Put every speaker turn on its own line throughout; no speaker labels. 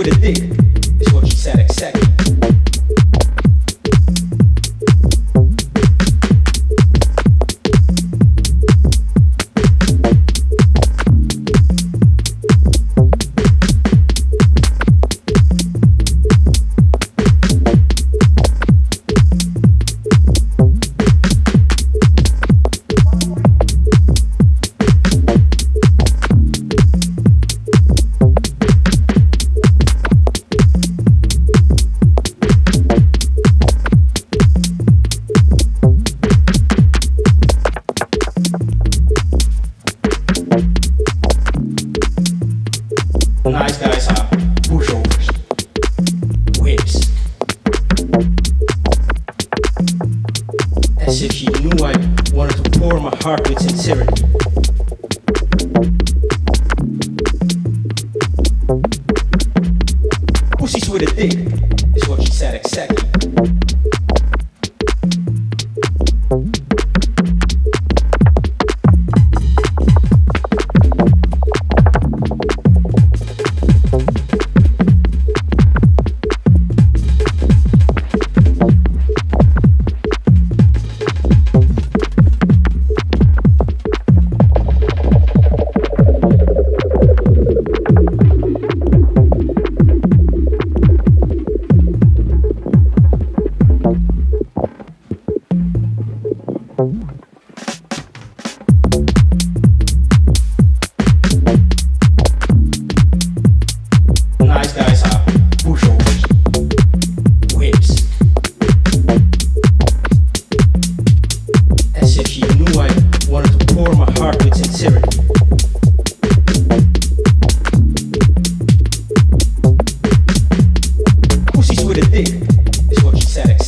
with a dick. as if she knew I wanted to pour my heart with sincerity. Pussy's with a dick, is what she said exactly.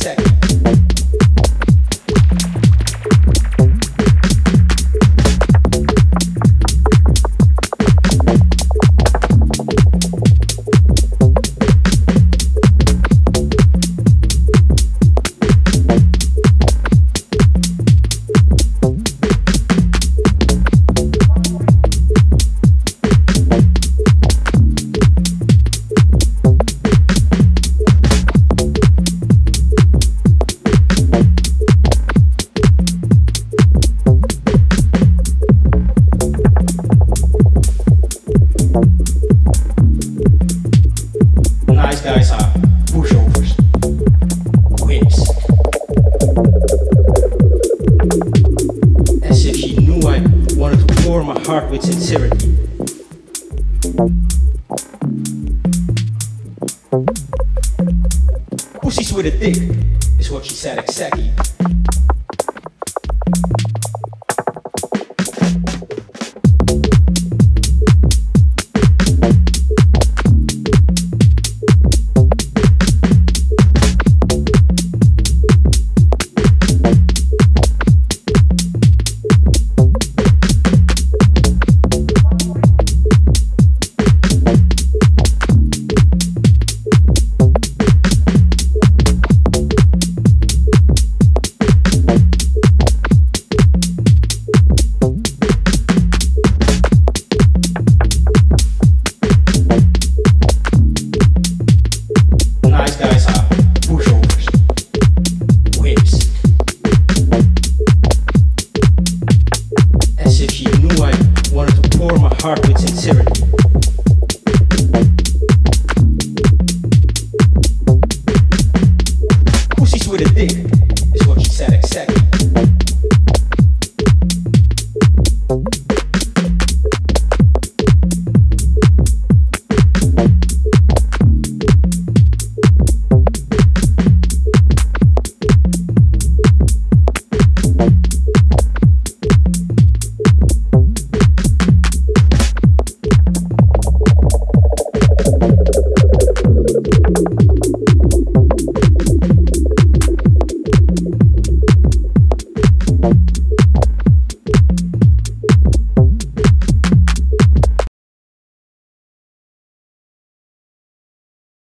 check. pour my heart with sincerity. Pussy's with a dick, is what she said exactly. Heart with sincerity.